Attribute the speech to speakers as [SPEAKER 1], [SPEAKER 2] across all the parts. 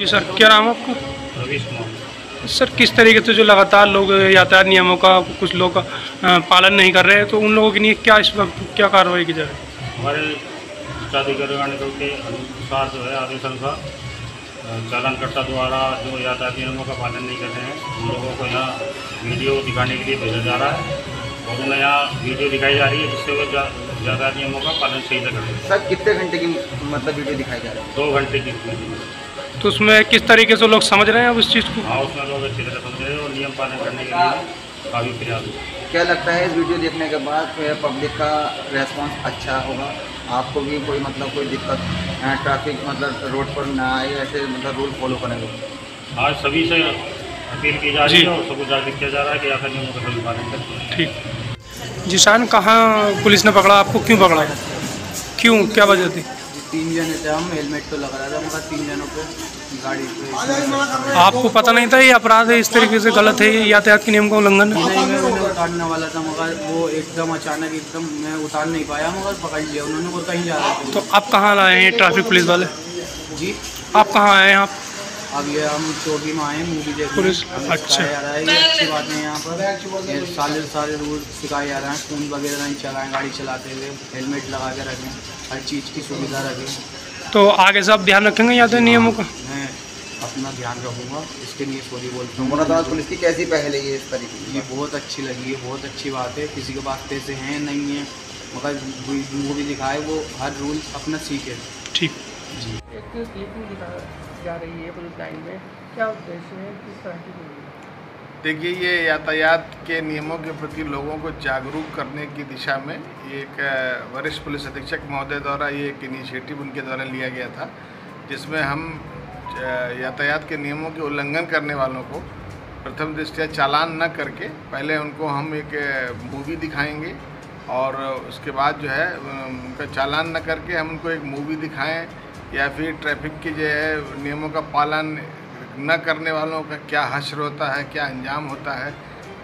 [SPEAKER 1] जी sir क्या नाम है आपका?
[SPEAKER 2] रवीश कुमार।
[SPEAKER 1] सर किस तरीके से जो लगातार लोग यातायात नियमों का कुछ लोग पालन नहीं कर रहे हैं तो उन लोगों के लिए क्या इस वक्त क्या कार्रवाई की जाए
[SPEAKER 2] हमारे प्राधिकरण के अनुसार जो है आदेश अनुसार चालनकर्ता द्वारा जो यातायात नियमों का पालन नहीं कर रहे हैं उन लोगों को यहाँ वीडियो दिखाने के लिए भेजा जा रहा है और उन्हें यहाँ वीडियो दिखाई जा रही है जिससे वो यातायात नियमों का पालन सही से करें
[SPEAKER 3] सर कितने घंटे की मतलब वीडियो दिखाई जा रही है?
[SPEAKER 2] दो घंटे की।
[SPEAKER 1] तो उसमें किस तरीके से लोग समझ रहे हैं अब इस चीज़ को?
[SPEAKER 2] हाँ उसमें लोग अच्छी तरह समझ रहे हैं और नियम पालन करने के लिए काफ़ी प्रयास
[SPEAKER 3] क्या लगता है इस वीडियो देखने के बाद फिर पब्लिक का रेस्पॉन्स अच्छा होगा? आपको भी कोई मतलब कोई दिक्कत ट्रैफ़िक मतलब रोड पर ना आए ऐसे मतलब रूल फॉलो करेंगे
[SPEAKER 2] आज सभी से अपील की जा रही है और सबको जागरूक किया जा रहा है कि यातायात नियमों का सभी पालन करें।
[SPEAKER 1] ठीक। जिशान कहाँ पुलिस ने पकड़ा? आपको क्यों पकड़ा? क्यों? क्या वजह थी?
[SPEAKER 3] तीन जने थे हम हेलमेट तो लगा रहा था मगर तीन जनों पे गाड़ी पे
[SPEAKER 1] आपको पता नहीं था ये अपराध है इस तरीके से गलत है ये यातायात के नियम का उल्लंघन है?
[SPEAKER 4] नहीं मैं उन्हें उतारने वाला था मगर वो एकदम अचानक एकदम मैं उतार नहीं पाया मगर पकड़ लिया उन्होंने और कहीं जा रहा था।
[SPEAKER 1] तो आप कहाँ लाए हैं ट्रैफ़िक पुलिस वाले?
[SPEAKER 4] जी?
[SPEAKER 1] आप कहाँ आए हैं आप?
[SPEAKER 4] अब ये हम चौकी में आए मूवी देखने।
[SPEAKER 1] पुलिस, अच्छा।
[SPEAKER 4] जा रहा है ये अच्छी बात है यहाँ पर। ये सारे सारे रूल सिखाए जा रहे हैं फ़ोन वगैरह नहीं चलाएँ गाड़ी चलाते हुए हेलमेट लगा के रखें हर चीज़ की सुविधा रखें।
[SPEAKER 1] तो आगे से आप ध्यान रखेंगे यातायात नियमों का?
[SPEAKER 4] मैं अपना ध्यान रखूँगा इसके लिए सॉरी बोलता हूँ।
[SPEAKER 3] मुरादाबाद पुलिस की कैसी पहल है ये इस तरीके की
[SPEAKER 4] ये बहुत अच्छी लगी है बहुत अच्छी बात है किसी के पास पैसे हैं नहीं है मगर मूवी दिखाए वो हर रूल अपना सीखे।
[SPEAKER 1] ठीक।
[SPEAKER 5] एक क्लिपिंग दिखा जा रही है पुलिस लाइन में। क्या उद्देश्य है? किस तरह की
[SPEAKER 6] देखिए ये यातायात के नियमों के प्रति लोगों को जागरूक करने की दिशा में ये एक वरिष्ठ पुलिस अधीक्षक महोदय द्वारा ये एक इनिशिएटिव उनके द्वारा लिया गया था जिसमें हम यातायात के नियमों के उल्लंघन करने वालों को प्रथम दृष्टया चालान न करके पहले उनको हम एक मूवी दिखाएँगे और उसके बाद जो है उनका चालान न करके हम उनको एक मूवी दिखाएँ या फिर ट्रैफ़िक के जो है नियमों का पालन न करने वालों का क्या हश्र होता है, क्या अंजाम होता है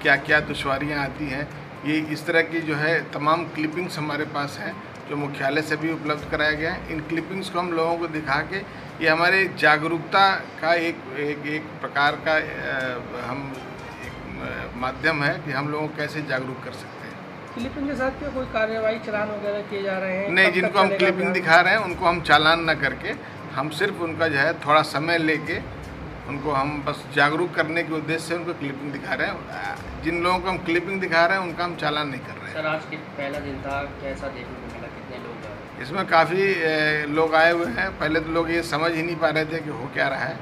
[SPEAKER 6] क्या क्या दुश्वारियाँ आती हैं, ये इस तरह की जो है तमाम क्लिपिंग्स हमारे पास हैं, जो मुख्यालय से भी उपलब्ध कराया गया है। इन क्लिपिंग्स को हम लोगों को दिखा के ये हमारे जागरूकता का एक एक एक प्रकार का हम माध्यम है कि हम लोगों को कैसे जागरूक कर सकते हैं।
[SPEAKER 5] क्लिपिंग के साथ क्या कोई कार्यवाही चलान वगैरह किए जा रहे हैं?
[SPEAKER 6] नहीं जिनको हम क्लिपिंग दिखा रहे हैं उनको हम चालान न करके हम सिर्फ़ उनका जो है थोड़ा समय लेके उनको हम बस जागरूक करने के उद्देश्य से उनको क्लिपिंग दिखा रहे हैं। जिन लोगों को हम क्लिपिंग दिखा रहे हैं उनका हम चालान नहीं कर रहे हैं।
[SPEAKER 7] सर आज के पहला दिन था कैसा देखने को मिला? कितने लोग आए
[SPEAKER 6] इसमें काफ़ी लोग आए हुए हैं। पहले तो लोग ये समझ ही नहीं पा रहे थे कि हो क्या रहा है।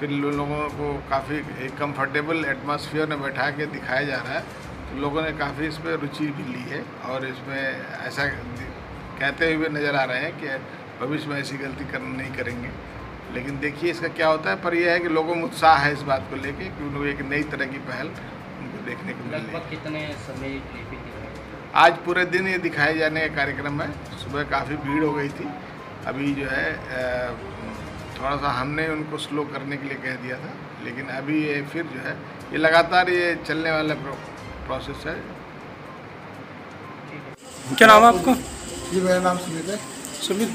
[SPEAKER 6] फिर लोगों को काफ़ी एक कंफर्टेबल एटमॉस्फेयर में बैठा के दिखाया जा रहा है। तो लोगों ने काफ़ी इसमें रुचि भी ली है और इसमें ऐसा कहते हुए नज़र आ रहे हैं कि भविष्य में ऐसी गलती कर नहीं करेंगे। लेकिन देखिए इसका क्या होता है पर यह है कि लोगों में उत्साह है इस बात को लेके कि उनको एक नई तरह की पहल उनको देखने को मिल।
[SPEAKER 7] लगभग कितने समय
[SPEAKER 6] आज पूरे दिन ये दिखाए जाने का कार्यक्रम है। सुबह काफ़ी भीड़ हो गई थी। अभी जो है थोड़ा सा हमने उनको स्लो करने के लिए कह दिया था। लेकिन अभी ये फिर जो है ये लगातार ये चलने वाला प्रोसेस है।
[SPEAKER 1] क्या नाम है आपका?
[SPEAKER 8] जी मेरा नाम सुमित है।
[SPEAKER 1] सुमित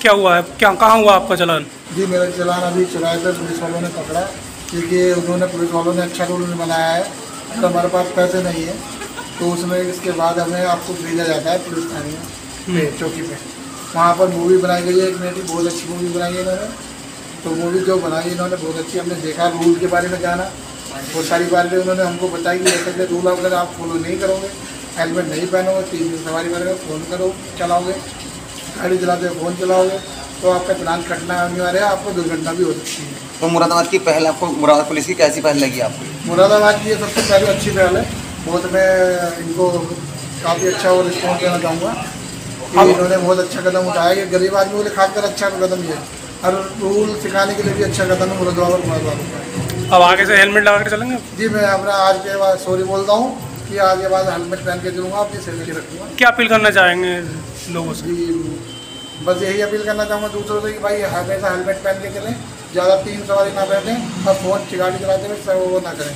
[SPEAKER 1] क्या हुआ है? क्या कहाँ हुआ आपका चलान?
[SPEAKER 8] जी मेरा चलान अभी चुराया था पुलिस वालों ने पकड़ा क्योंकि उन्होंने पुलिस वालों ने अच्छा रूल बनाया है तो हमारे पास पैसे नहीं है तो उसमें इसके बाद हमें आपको भेजा जाता है पुलिस थाने पे चौकी पे। वहाँ पर मूवी बनाई गई है एक मिनट की बहुत अच्छी मूवी बनाई है इन्होंने। तो मूवी जो बनाई इन्होंने बहुत अच्छी हमने देखा रूल के बारे में जाना। बहुत सारी बातें उन्होंने हमको बताई कि रूल अगर आप फॉलो नहीं करोगे हेलमेट नहीं पहनोगे तीन दिन सवारी करोगे फ़ोन करो चलाओगे गाड़ी चलाते हुए फ़ोन चलाओगे तो आपका चलान कटना अनिवार्य है आपको दुर्घटना भी हो सकती है।
[SPEAKER 3] तो मुरादाबाद की पहल आपको मुरादाबाद पुलिस की कैसी पहल लगी आपको?
[SPEAKER 8] मुरादाबाद की ये सबसे पहले अच्छी पहल है। बहुत मैं इनको काफ़ी अच्छा और रिस्पॉन्स देना चाहूँगा कि इन्होंने बहुत अच्छा कदम उठाया ये गरीब आदमी के लिए खासकर अच्छा कदम है। और रूल सिखाने के लिए भी अच्छा कदम है मुरादाबाद मुरादाबाद। का
[SPEAKER 1] अब आगे से हेलमेट लगा कर चलेंगे?
[SPEAKER 8] जी मैं अपना आज के बाद सॉरी बोलता हूँ कि आज के बाद हेलमेट पहन के चलूँगा अपनी सेफ्टी रखूँगा।
[SPEAKER 1] क्या अपील करना चाहेंगे लोगों से?
[SPEAKER 8] जी बस यही अपील करना चाहूँगा दूसरों से कि भाई हमेशा हेलमेट पहन के चलें ज़्यादा तीन सवारी ना बैठें और फ़ोन चिगाड़ी चलाते हुए वो ना करें।